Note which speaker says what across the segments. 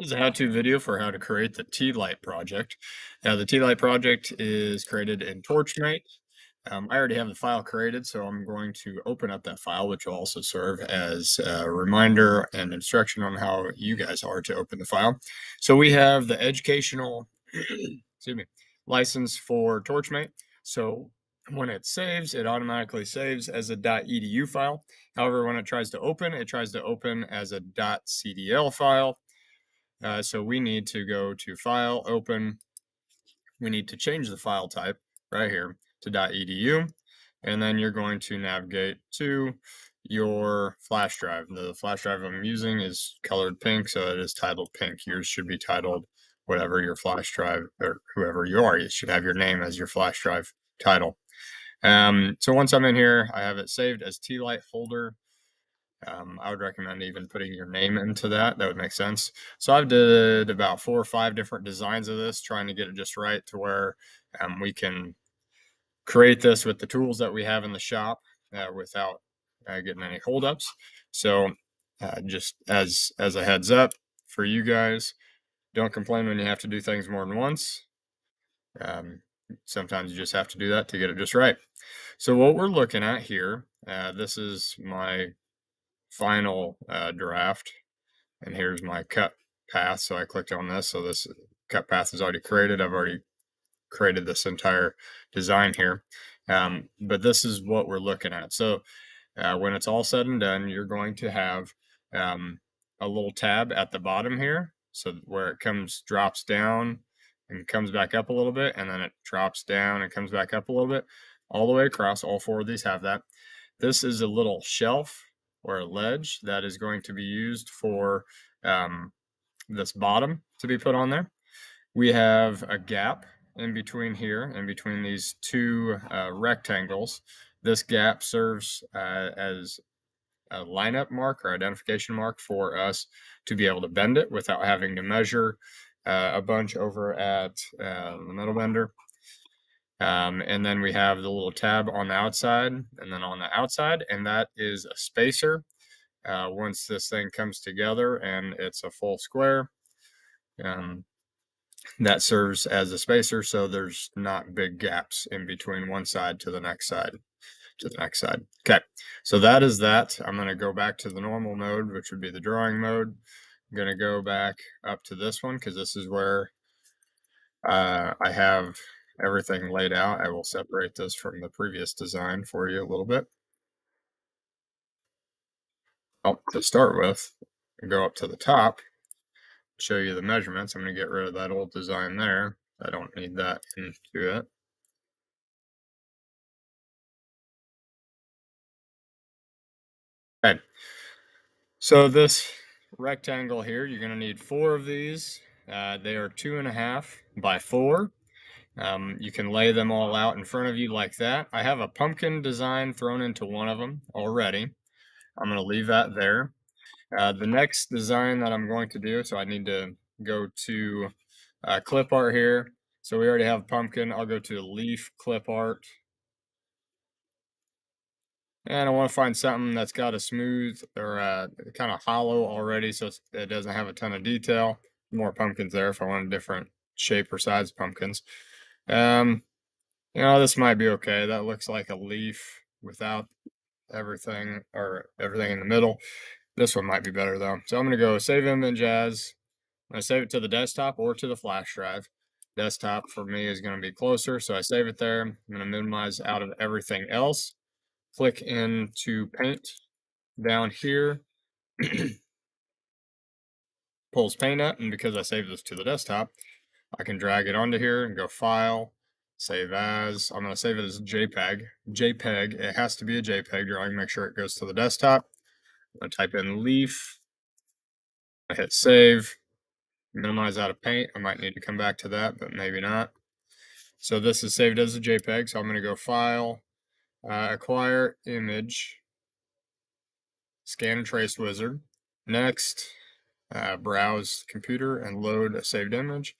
Speaker 1: Is a how-to video for how to create the T-Light project. Now the T-Light project is created in Torchmate. Um, I already have the file created, so I'm going to open up that file, which will also serve as a reminder and instruction on how you guys are to open the file. So we have the educational, excuse me, license for Torchmate. So when it saves, it automatically saves as a .edu file. However, when it tries to open, it tries to open as a .cdl file. Uh, so we need to go to File, Open. We need to change the file type right here to .edu. And then you're going to navigate to your flash drive. The flash drive I'm using is colored pink, so it is titled pink. Yours should be titled whatever your flash drive or whoever you are. You should have your name as your flash drive title. Um, so once I'm in here, I have it saved as T-Light folder um, I would recommend even putting your name into that. That would make sense. So I've did about four or five different designs of this, trying to get it just right to where um, we can create this with the tools that we have in the shop uh, without uh, getting any holdups. So uh, just as as a heads up for you guys, don't complain when you have to do things more than once. Um, sometimes you just have to do that to get it just right. So what we're looking at here, uh, this is my final uh, draft. And here's my cut path. So I clicked on this. So this cut path is already created. I've already created this entire design here. Um, but this is what we're looking at. So uh, when it's all said and done, you're going to have um, a little tab at the bottom here. So where it comes, drops down and comes back up a little bit, and then it drops down and comes back up a little bit, all the way across. All four of these have that. This is a little shelf or a ledge that is going to be used for um, this bottom to be put on there. We have a gap in between here, in between these two uh, rectangles. This gap serves uh, as a lineup mark or identification mark for us to be able to bend it without having to measure uh, a bunch over at uh, the metal bender. Um, and then we have the little tab on the outside and then on the outside, and that is a spacer. Uh, once this thing comes together and it's a full square, um, that serves as a spacer so there's not big gaps in between one side to the next side to the next side. Okay, so that is that. I'm going to go back to the normal mode, which would be the drawing mode. I'm going to go back up to this one because this is where uh, I have everything laid out. I will separate this from the previous design for you a little bit. Well, to start with, go up to the top, show you the measurements. I'm going to get rid of that old design there. I don't need that into it. Okay, so this rectangle here, you're going to need four of these. Uh, they are two and a half by four. Um, you can lay them all out in front of you like that. I have a pumpkin design thrown into one of them already. I'm going to leave that there. Uh, the next design that I'm going to do, so I need to go to uh, clip art here. So we already have pumpkin. I'll go to leaf clip art. And I want to find something that's got a smooth or uh, kind of hollow already so it doesn't have a ton of detail. More pumpkins there if I want a different shape or size pumpkins. Um, you know, this might be okay. That looks like a leaf without everything or everything in the middle. This one might be better though. So I'm going to go save image as, I'm going to save it to the desktop or to the flash drive. Desktop for me is going to be closer. So I save it there. I'm going to minimize out of everything else. Click into paint down here. pulls paint up and because I saved this to the desktop, I can drag it onto here and go file, save as. I'm going to save it as JPEG. JPEG, it has to be a JPEG drawing. Make sure it goes to the desktop. I'm going to type in leaf. I hit save. Minimize out of paint. I might need to come back to that, but maybe not. So this is saved as a JPEG. So I'm going to go file, uh, acquire image, scan and trace wizard. Next, uh, browse computer and load a saved image.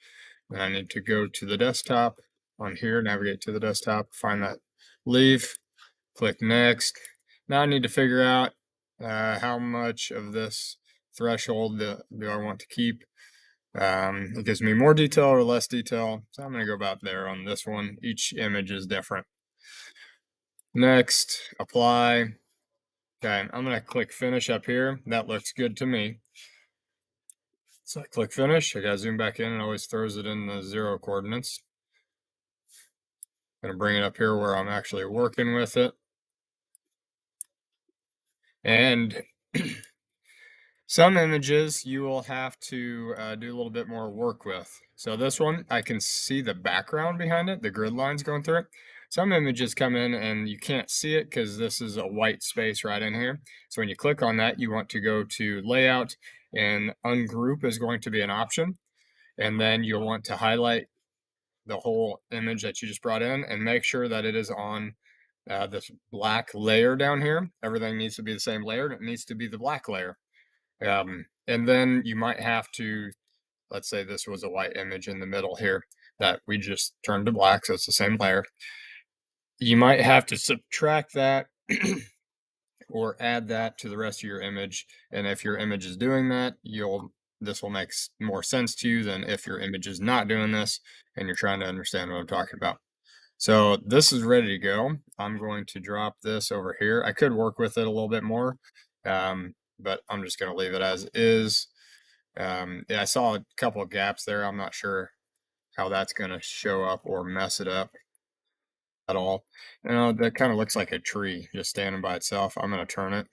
Speaker 1: And I need to go to the desktop on here, navigate to the desktop, find that leaf, click next. Now I need to figure out uh, how much of this threshold do, I want to keep. Um, it gives me more detail or less detail. So I'm going to go about there on this one. Each image is different. Next, apply. Okay, I'm going to click finish up here. That looks good to me. So I click finish. I got to zoom back in. It always throws it in the zero coordinates. I'm going to bring it up here where I'm actually working with it. And some images you will have to uh, do a little bit more work with. So this one, I can see the background behind it, the grid lines going through it. Some images come in and you can't see it because this is a white space right in here. So when you click on that, you want to go to layout and ungroup is going to be an option. And then you'll want to highlight the whole image that you just brought in and make sure that it is on uh, this black layer down here. Everything needs to be the same layer. It needs to be the black layer. Um, and then you might have to, let's say this was a white image in the middle here that we just turned to black. So it's the same layer. You might have to subtract that or add that to the rest of your image. And if your image is doing that, you'll this will make more sense to you than if your image is not doing this and you're trying to understand what I'm talking about. So this is ready to go. I'm going to drop this over here. I could work with it a little bit more, um, but I'm just going to leave it as is. Um, yeah, I saw a couple of gaps there. I'm not sure how that's going to show up or mess it up at all. You know, that kind of looks like a tree just standing by itself. I'm going to turn it.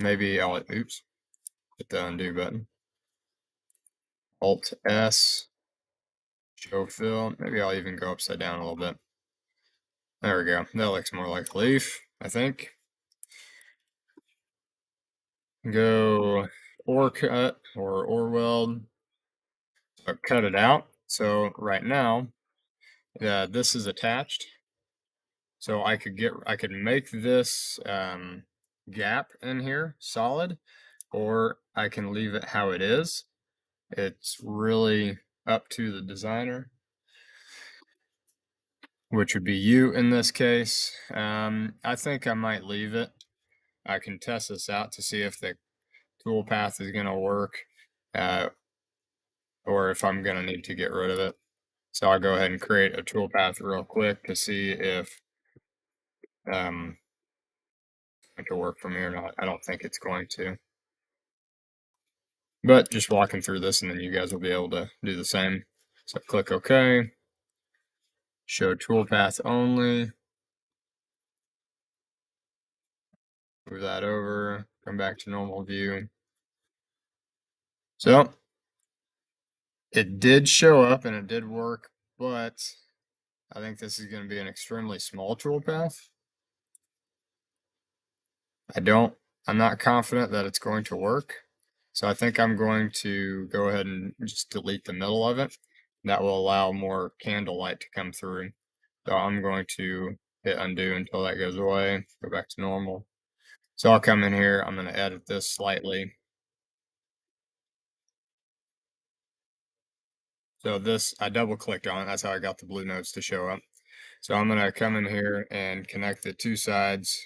Speaker 1: Maybe I'll, oops, hit the undo button. Alt S show fill. Maybe I'll even go upside down a little bit. There we go. That looks more like a leaf, I think. Go or cut or or weld. So cut it out. So right now, uh, this is attached. So I could get, I could make this um, gap in here solid, or I can leave it how it is. It's really up to the designer, which would be you in this case. Um, I think I might leave it. I can test this out to see if the toolpath is going to work uh, or if I'm going to need to get rid of it. So I'll go ahead and create a toolpath real quick to see if um, it will work for me or not. I don't think it's going to. But just walking through this and then you guys will be able to do the same. So click OK. Show toolpath only. Move that over. Come back to normal view. So it did show up and it did work, but I think this is going to be an extremely small toolpath. I don't, I'm not confident that it's going to work. So I think I'm going to go ahead and just delete the middle of it. That will allow more candle light to come through. So I'm going to hit undo until that goes away, go back to normal. So I'll come in here, I'm going to edit this slightly. So this, I double clicked on it, that's how I got the blue nodes to show up. So I'm going to come in here and connect the two sides.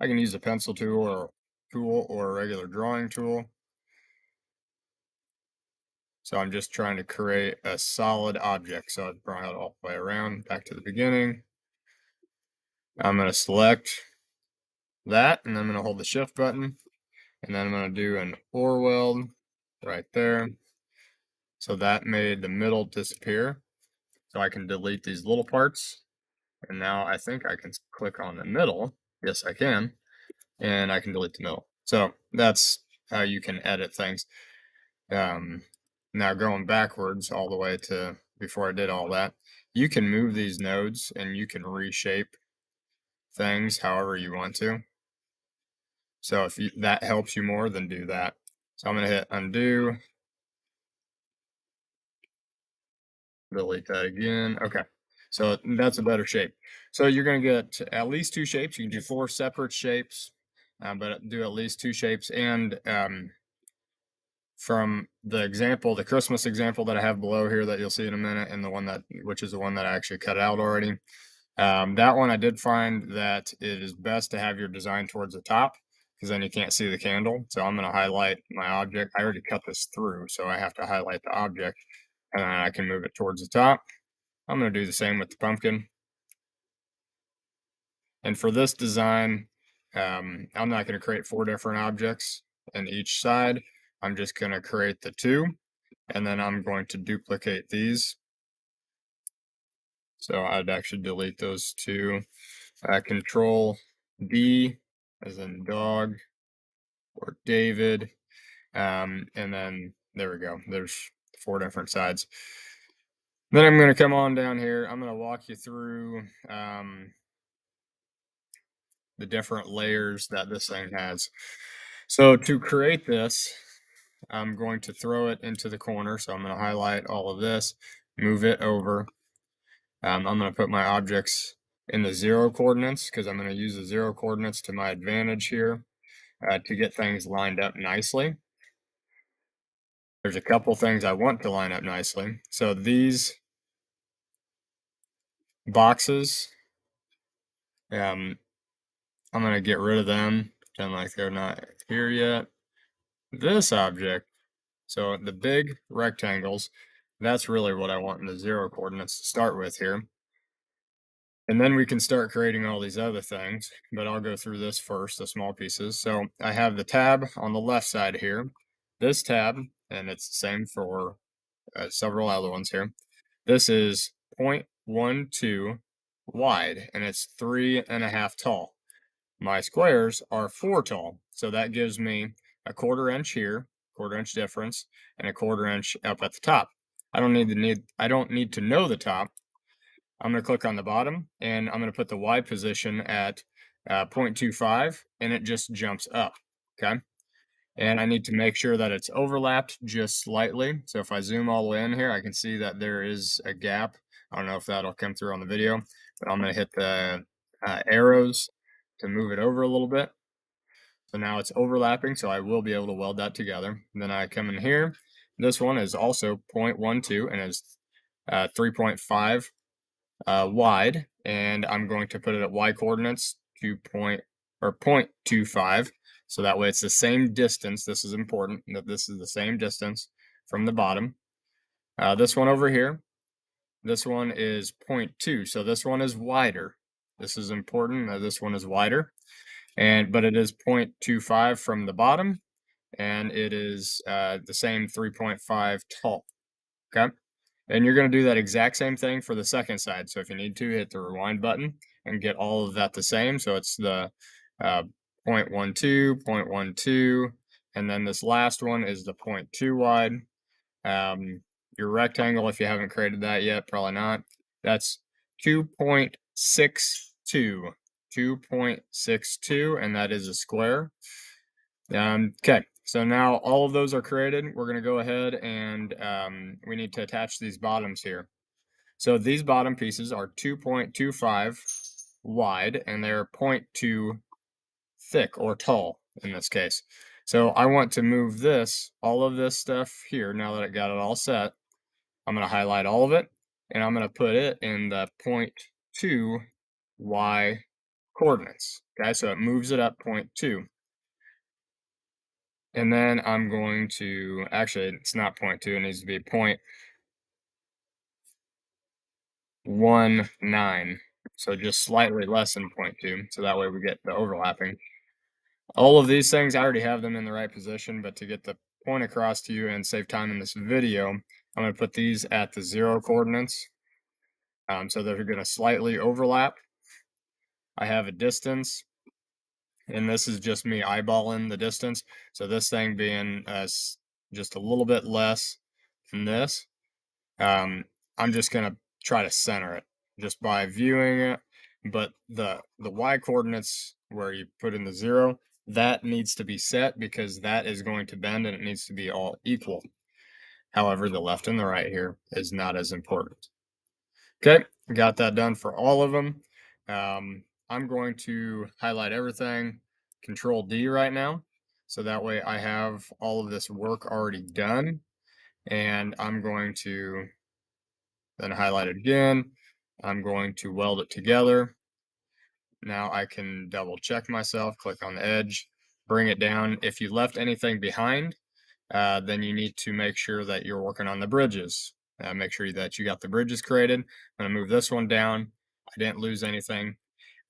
Speaker 1: I can use a pencil tool or tool or a regular drawing tool. So I'm just trying to create a solid object. So I've brought it all the way around back to the beginning. I'm going to select that and I'm going to hold the shift button and then I'm going to do an OR weld right there. So that made the middle disappear. So I can delete these little parts. And now I think I can click on the middle. Yes, I can. And I can delete the middle. So that's how you can edit things. Um, now going backwards all the way to before I did all that, you can move these nodes and you can reshape things however you want to. So if you, that helps you more, then do that. So I'm going to hit undo. Delete that again. Okay. So that's a better shape. So you're going to get at least two shapes. You can do four separate shapes, uh, but do at least two shapes. And um, from the example, the Christmas example that I have below here that you'll see in a minute, and the one that, which is the one that I actually cut out already. Um, that one I did find that it is best to have your design towards the top because then you can't see the candle. So I'm going to highlight my object. I already cut this through, so I have to highlight the object and then I can move it towards the top. I'm going to do the same with the pumpkin. And for this design, um, I'm not going to create four different objects in each side. I'm just going to create the two, and then I'm going to duplicate these. So I'd actually delete those two. Uh, control D as in dog or David. Um, and then there we go. There's four different sides. Then I'm going to come on down here. I'm going to walk you through um, the different layers that this thing has. So to create this, I'm going to throw it into the corner. So I'm going to highlight all of this, move it over. Um, I'm going to put my objects in the zero coordinates because I'm going to use the zero coordinates to my advantage here uh, to get things lined up nicely. There's a couple things I want to line up nicely. So these boxes, um, I'm going to get rid of them, pretend like they're not here yet. This object, so the big rectangles, that's really what I want in the zero coordinates to start with here. And then we can start creating all these other things, but I'll go through this first, the small pieces. So I have the tab on the left side here. This tab, and it's the same for uh, several other ones here. This is 0.12 wide, and it's three and a half tall. My squares are four tall, so that gives me a quarter inch here, quarter inch difference, and a quarter inch up at the top. I don't need to need I don't need to know the top I'm going to click on the bottom and I'm going to put the Y position at uh, 0.25 and it just jumps up. Okay. And I need to make sure that it's overlapped just slightly. So if I zoom all the way in here, I can see that there is a gap. I don't know if that'll come through on the video, but I'm going to hit the uh, arrows to move it over a little bit. So now it's overlapping, so I will be able to weld that together. And then I come in here. This one is also 0.12 and is uh, 3.5 uh, wide, and I'm going to put it at y coordinates to point or 0.25. So that way it's the same distance. This is important that this is the same distance from the bottom. Uh, this one over here, this one is 0.2. So this one is wider. This is important that this one is wider. And but it is 0.25 from the bottom and it is uh, the same 3.5 tall. Okay. And you're going to do that exact same thing for the second side. So if you need to, hit the rewind button and get all of that the same. So it's the uh, 0.12, 0.12, and then this last one is the 0.2 wide. Um, your rectangle, if you haven't created that yet, probably not. That's 2.62, 2.62, and that is a square. Um, okay, so now all of those are created. We're going to go ahead and um, we need to attach these bottoms here. So these bottom pieces are 2.25 wide and they're 0.2 thick or tall in this case. So I want to move this, all of this stuff here, now that I got it all set. I'm going to highlight all of it and I'm going to put it in the 0.2 y coordinates. Okay, so it moves it up 0.2. And then I'm going to, actually, it's not point two, it needs to be point one nine. So just slightly less than point two. So that way we get the overlapping. All of these things, I already have them in the right position, but to get the point across to you and save time in this video, I'm going to put these at the zero coordinates. Um, so they're going to slightly overlap. I have a distance and this is just me eyeballing the distance. So this thing being uh, just a little bit less than this, um, I'm just gonna try to center it just by viewing it. But the the y coordinates where you put in the zero, that needs to be set because that is going to bend and it needs to be all equal. However, the left and the right here is not as important. Okay, got that done for all of them. Um, I'm going to highlight everything, control D right now. So that way I have all of this work already done. And I'm going to then highlight it again. I'm going to weld it together. Now I can double check myself, click on the edge. bring it down. If you left anything behind, uh, then you need to make sure that you're working on the bridges. Uh, make sure that you got the bridges created. I'm going to move this one down. I didn't lose anything.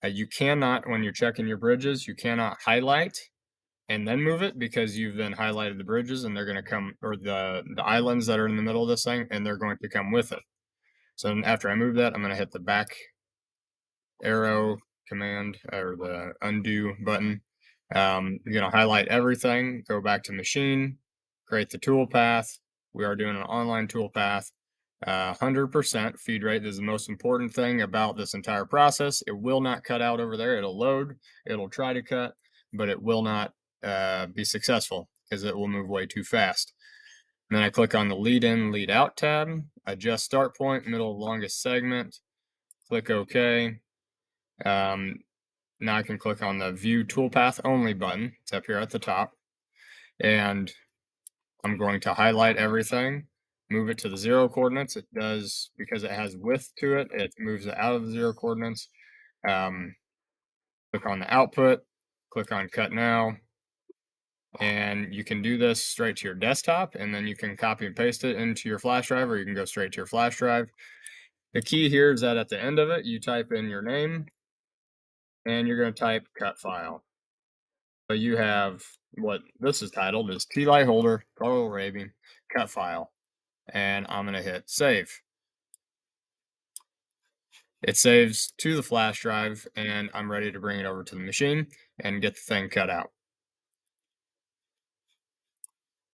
Speaker 1: Uh, you cannot, when you're checking your bridges, you cannot highlight and then move it because you've then highlighted the bridges and they're going to come, or the, the islands that are in the middle of this thing, and they're going to come with it. So after I move that, I'm going to hit the back arrow command or the undo button. Um, you're going to highlight everything, go back to machine, create the tool path. We are doing an online tool path. Uh, 100% feed rate is the most important thing about this entire process. It will not cut out over there. It'll load, it'll try to cut, but it will not uh, be successful because it will move way too fast. And then I click on the lead in, lead out tab, adjust start point, middle longest segment, click OK. Um, now I can click on the view toolpath only button. It's up here at the top. And I'm going to highlight everything, move it to the zero coordinates. It does, because it has width to it, it moves it out of the zero coordinates. Um, click on the output, click on cut now, and you can do this straight to your desktop and then you can copy and paste it into your flash drive or you can go straight to your flash drive. The key here is that at the end of it, you type in your name and you're going to type cut file. So you have what this is titled is T-Light Holder, Throttle Raving, cut file. And I'm going to hit save. It saves to the flash drive and I'm ready to bring it over to the machine and get the thing cut out.